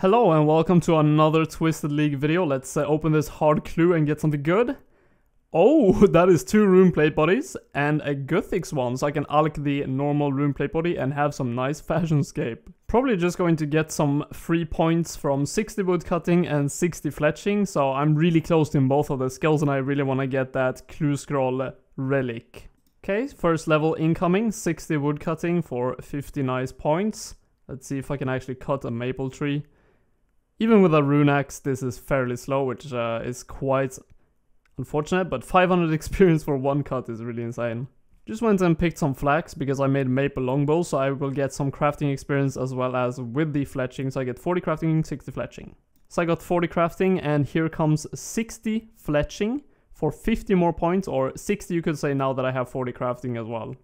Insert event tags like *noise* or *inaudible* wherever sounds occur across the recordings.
Hello and welcome to another Twisted League video. Let's uh, open this hard clue and get something good. Oh, *laughs* that is two rune plate bodies and a Guthix one, so I can alch the normal rune plate body and have some nice *laughs* fashionscape. Probably just going to get some free points from 60 wood cutting and 60 fletching, so I'm really close to both of the skills and I really want to get that clue scroll relic. Okay, first level incoming, 60 wood cutting for 50 nice points. Let's see if I can actually cut a maple tree. Even with a rune axe, this is fairly slow, which uh, is quite unfortunate, but 500 *laughs* experience for one cut is really insane. Just went and picked some flax because I made maple longbow, so I will get some crafting experience as well as with the fletching, so I get 40 crafting, 60 fletching. So I got 40 crafting, and here comes 60 fletching for 50 more points, or 60 you could say now that I have 40 crafting as well.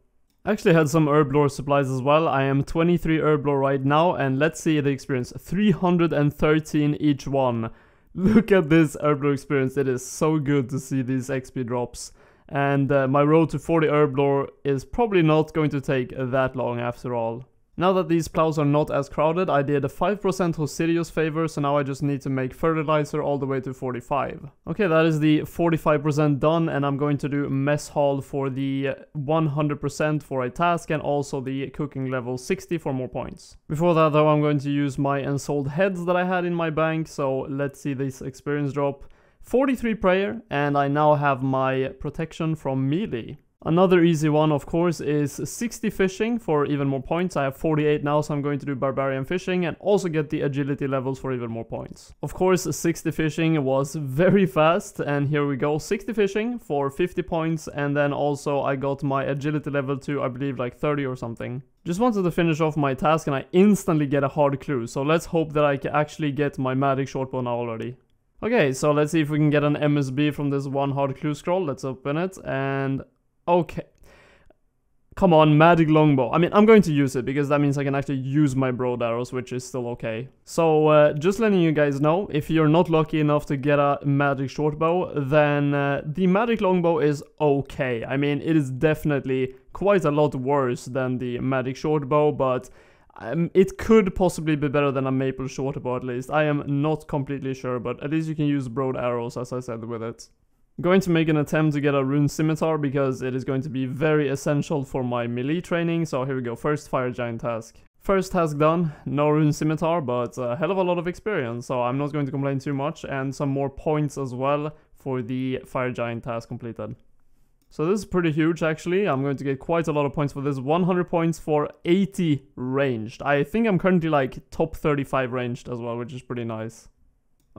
Actually had some herblore supplies as well. I am 23 herblore right now and let's see the experience. 313 each one. *laughs* Look at this herblore experience. It is so good to see these XP drops. And uh, my road to 40 herblore is probably not going to take that long after all. Now that these plows are not as crowded, I did a 5% Hosidius favor, so now I just need to make fertilizer all the way to 45. Okay, that is the 45% done, and I'm going to do mess hall for the 100% for a task, and also the cooking level 60 for more points. Before that though, I'm going to use my ensouled heads that I had in my bank, so let's see this experience drop. 43 prayer, and I now have my protection from melee. Another easy one, of course, is 60 fishing for even more points. I have 48 now, so I'm going to do barbarian fishing and also get the agility levels for even more points. Of course, 60 fishing was very fast, and here we go. 60 fishing for 50 points, and then also I got my agility level to, I believe, like 30 or something. Just wanted to finish off my task, and I instantly get a hard clue, so let's hope that I can actually get my magic shortbow now already. Okay, so let's see if we can get an MSB from this one hard clue scroll. Let's open it, and Okay. Come on, Magic Longbow. I mean, I'm going to use it because that means I can actually use my Broad Arrows, which is still okay. So, uh, just letting you guys know, if you're not lucky enough to get a Magic Shortbow, then uh, the Magic Longbow is okay. I mean, it is definitely quite a lot worse than the Magic Shortbow, but um, it could possibly be better than a Maple Shortbow at least. I am not completely sure, but at least you can use Broad Arrows, as I said, with it going to make an attempt to get a rune scimitar because it is going to be very essential for my melee training. So here we go, first fire giant task. First task done, no rune scimitar, but a hell of a lot of experience, so I'm not going to complain too much, and some more points as well for the fire giant task completed. So this is pretty huge actually, I'm going to get quite a lot of points for this, 100 points for 80 ranged. I think I'm currently like top 35 ranged as well, which is pretty nice.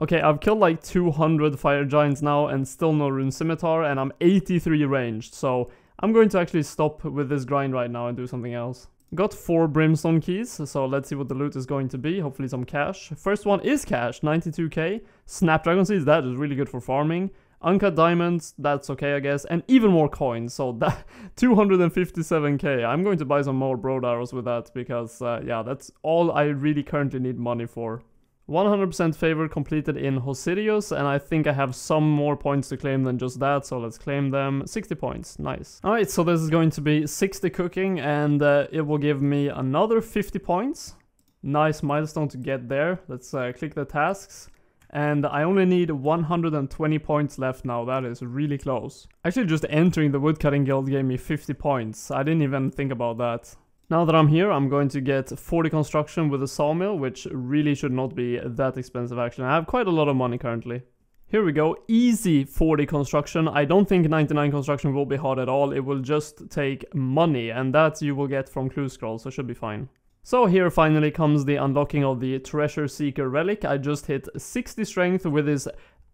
Okay, I've killed like 200 fire giants now and still no rune scimitar and I'm 83 ranged, so I'm going to actually stop with this grind right now and do something else. Got 4 brimstone keys, so let's see what the loot is going to be, hopefully some cash. First one is cash, 92k. Snapdragon seeds, that is really good for farming. Uncut diamonds, that's okay I guess, and even more coins, so that *laughs* 257k. I'm going to buy some more broad arrows with that because uh, yeah, that's all I really currently need money for. 100% favor completed in Hosidius, and I think I have some more points to claim than just that, so let's claim them. 60 points, nice. Alright, so this is going to be 60 cooking, and uh, it will give me another 50 points. Nice milestone to get there. Let's uh, click the tasks. And I only need 120 points left now, that is really close. Actually just entering the woodcutting guild gave me 50 points, I didn't even think about that. Now that I'm here, I'm going to get 40 construction with a sawmill, which really should not be that expensive actually. I have quite a lot of money currently. Here we go, easy 40 construction. I don't think 99 construction will be hard at all. It will just take money, and that you will get from Clue Scroll, so should be fine. So here finally comes the unlocking of the Treasure Seeker Relic. I just hit 60 strength with this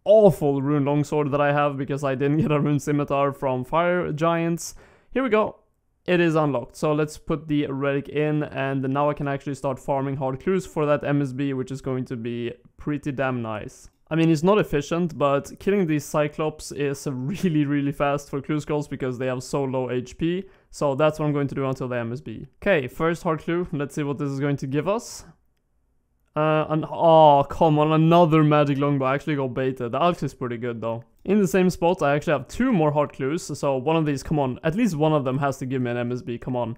awful rune longsword that I have because I didn't *laughs* get a rune scimitar from Fire Giants. Here we go, it is unlocked. So let's put the relic in and now I can actually start farming hard clues for that MSB which is going to be pretty damn nice. I mean, it's not efficient, but killing these Cyclops is *laughs* really, really fast for clue scrolls because they have so low HP. So that's what I'm going to do until the MSB. Okay, first hard clue. Let's see what this is going to give us. Uh, and oh, come on, another magic longbow. I actually got baited. The Alx is pretty good though. In the same spot, I actually have two more hard clues. So one of these, come on, at least one of them has to give me an MSB. Come on.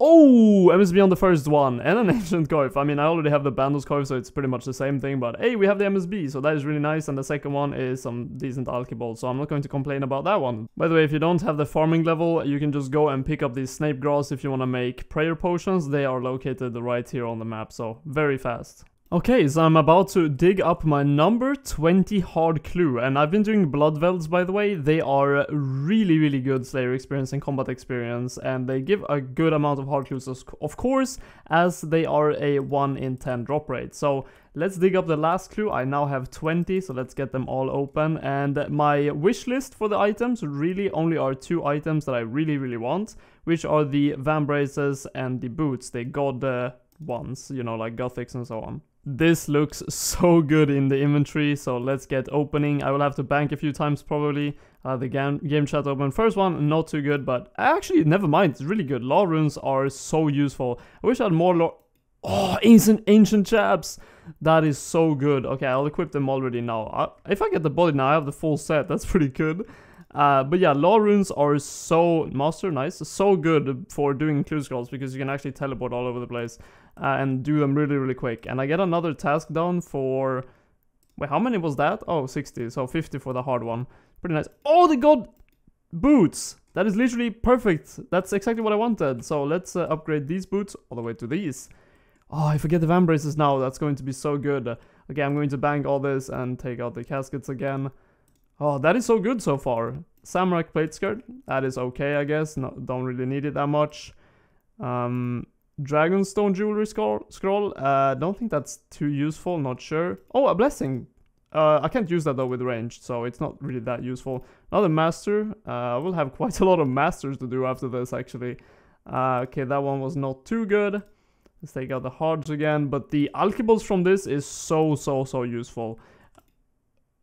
Oh, MSB on the first one, and an *laughs* Ancient Coif. I mean, I already have the Bandos Coif, so it's pretty much the same thing, but hey, we have the MSB, so that is really nice, and the second one is some decent Alky so I'm not going to complain about that one. By the way, if you don't have the farming level, you can just go and pick up these Snape Grass if you want to make prayer potions. They are located right here on the map, so very fast. Okay, so I'm about to dig up my number 20 hard clue, and I've been doing Bloodvelds by the way. They are really, really good Slayer experience and combat experience, and they give a good amount of hard clues, of course, as they are a 1 in 10 drop rate. So let's dig up the last clue. I now have 20, so let's get them all open. And my wish list for the items really only are two items that I really, really want, which are the Vambraces and the boots, the god uh, ones, you know, like Guthix and so on. This looks so good in the inventory, so let's get opening. I will have to bank a few times probably. Uh, the game, game chat open. First one, not too good, but actually, never mind. It's really good. Law runes are so useful. I wish I had more law... Oh, ancient, ancient chaps. That is so good. Okay, I'll equip them already now. I, if I get the body now, I have the full set. That's pretty good. Uh, but yeah, law runes are so master nice, so good for doing clue scrolls because you can actually teleport all over the place uh, and do them really really quick. And I get another task done for wait, how many was that? Oh, 60, so 50 for the hard one. Pretty nice. Oh, the got boots. That is literally perfect. That's exactly what I wanted. So let's uh, upgrade these boots all the way to these. Oh, I forget the vambraces now. That's going to be so good. Okay, I'm going to bank all this and take out the caskets again. Oh, that is so good so far. Samurai plate skirt, that is okay, I guess. No, don't really need it that much. Um, Dragonstone jewelry scroll. scroll. Uh, don't think that's too useful. Not sure. Oh, a blessing. Uh, I can't use that though with range, so it's not really that useful. Another master. Uh, I will have *laughs* quite a lot of masters to do after this, actually. Uh, okay, that one was not too good. Let's take out the hards again. But the alchables from this is so, so, so useful.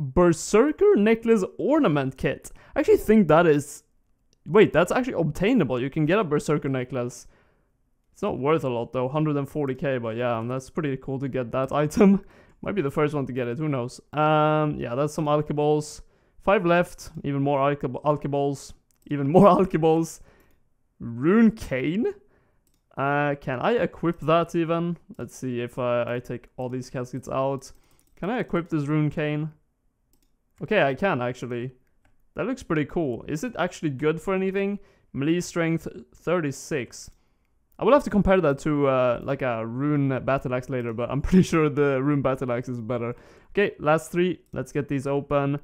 Berserker Necklace Ornament Kit. I actually think that is... Wait, that's actually obtainable. You can get a Berserker Necklace. It's not worth a lot though, 140k, but yeah, that's pretty cool to get that *laughs* item. Might be the first one to get it, who knows. Um, yeah, that's some Alchables. Five left, even more Alchables. Even more *laughs* Alchables. Rune Cane? Uh, can I equip that even? Let's see if I, I take all these caskets out. Can I equip this Rune Cane? Okay, I can actually. That looks pretty cool. Is it actually good for anything? Melee strength 36. I will have to compare that to uh, like a rune battle axe later, but I'm *laughs* pretty sure the rune battle axe is better. Okay, last three. Let's get these open.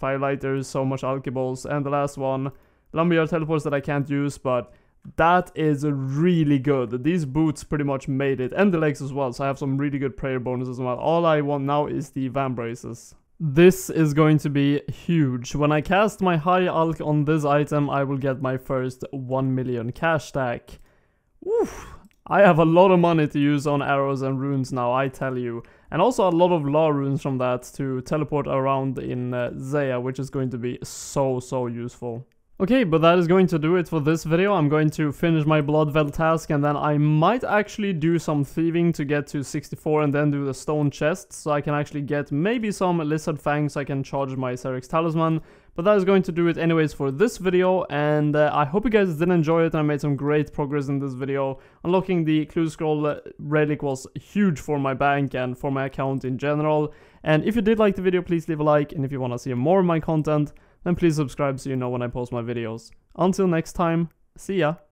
Firelighters, so much alchables, and the last one, lumberyard teleports that I can't use, but that is really good. These boots pretty much made it, and the legs as well, so I have some really good prayer bonuses as well. All I want now is the vambraces. This is going to be huge. When I cast my high alch on this item, I will get my first 1 million cash stack. Oof. I have a lot of money to use on arrows and runes now, I tell you. And also a lot of law runes from that to teleport around in uh, Zeah, which is going to be so, so useful. Okay, but that is going to do it for this video. I'm going to finish my Bloodveld task and then I might actually do some thieving to get to 64 and then do the stone chest so I can actually get maybe some lizard fangs I can charge my Xeric's talisman. But that is going to do it anyways for this video and uh, I hope you guys did enjoy it and I made some great progress in this video. Unlocking the clue scroll relic was huge for my bank and for my account in general. And if you did like the video, please leave a like and if you want to see more of my content, then please subscribe so you know when I post my videos. Until next time, see ya!